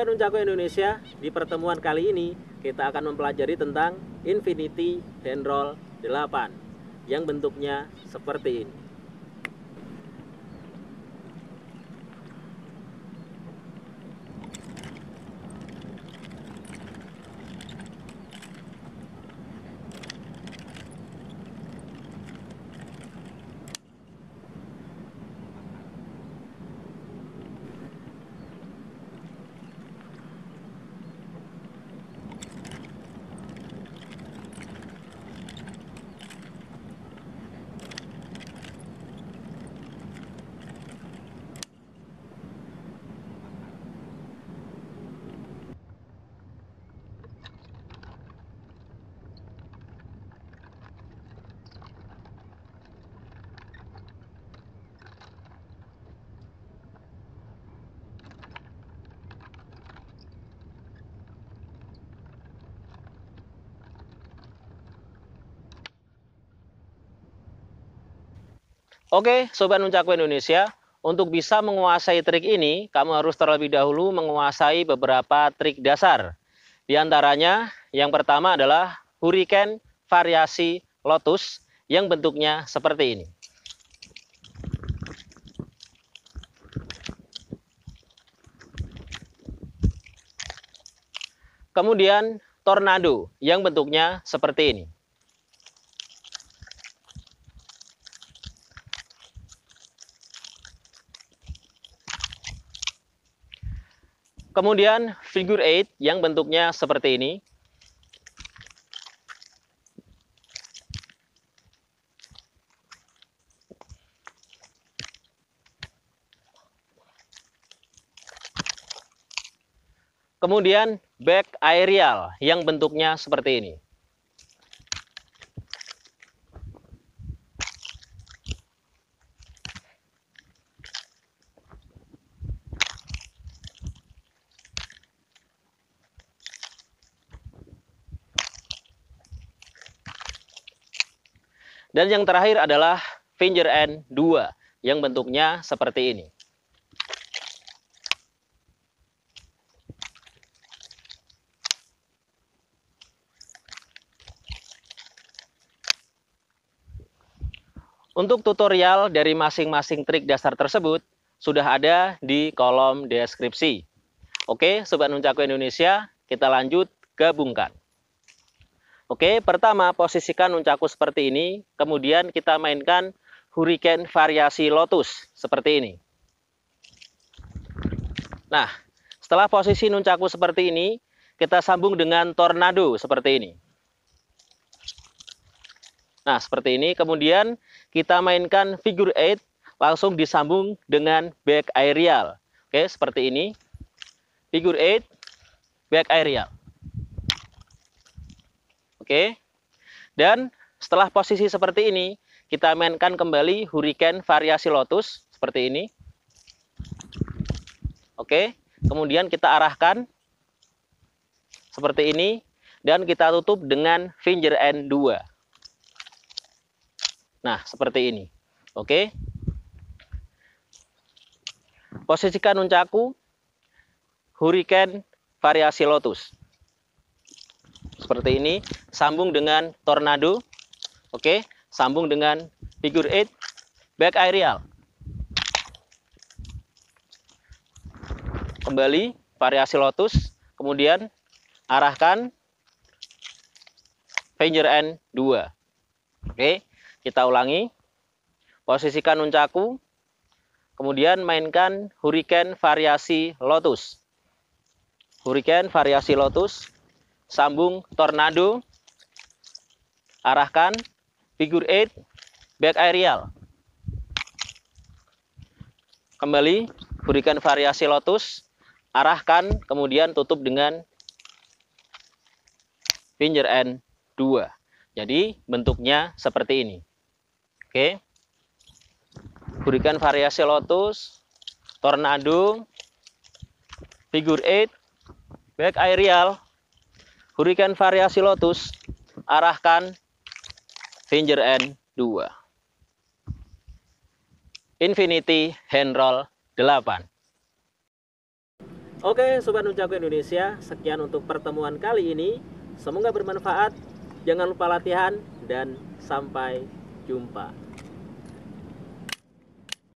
Sobat Nunchaku Indonesia, di pertemuan kali ini kita akan mempelajari tentang Infinity Hand Roll 8 yang bentuknya seperti ini. Oke, Sobat Nunchaku Indonesia, untuk bisa menguasai trik ini, kamu harus terlebih dahulu menguasai beberapa trik dasar. Di antaranya, yang pertama adalah hurricane variasi lotus yang bentuknya seperti ini. Kemudian tornado yang bentuknya seperti ini. Kemudian figure eight yang bentuknya seperti ini. Kemudian back aerial yang bentuknya seperti ini. Dan yang terakhir adalah finger end 2 yang bentuknya seperti ini. Untuk tutorial dari masing-masing trik dasar tersebut sudah ada di kolom deskripsi. Oke, Sobat Nuncaku Indonesia, kita lanjut gabungkan. Oke, pertama posisikan nuncaku seperti ini, kemudian kita mainkan hurricane variasi lotus seperti ini. Nah, setelah posisi nuncaku seperti ini, kita sambung dengan tornado seperti ini. Nah, seperti ini. Kemudian kita mainkan figure eight, langsung disambung dengan back aerial. Oke, seperti ini. Figure eight, back aerial. Oke. Dan setelah posisi seperti ini, kita mainkan kembali hurricane variasi lotus seperti ini. Oke. Kemudian kita arahkan seperti ini dan kita tutup dengan finger end 2. Nah, seperti ini. Oke. Posisikan nuncaku hurricane variasi lotus seperti ini sambung dengan tornado oke sambung dengan figure eight back aerial. Kembali variasi lotus kemudian arahkan finger end 2 oke kita ulangi. Posisikan nuncaku kemudian mainkan hurricane variasi lotus. Hurricane variasi lotus sambung tornado, arahkan, figure eight, back aerial. Kembali, berikan variasi lotus, arahkan, kemudian tutup dengan finger end 2. Jadi bentuknya seperti ini. Oke. Berikan variasi lotus, tornado, figure eight, back aerial, Berikan variasi lotus, arahkan finger end 2. Infinity hand roll 8. Oke, Sobat Nunchaku Indonesia, sekian untuk pertemuan kali ini. Semoga bermanfaat. Jangan lupa latihan dan sampai jumpa.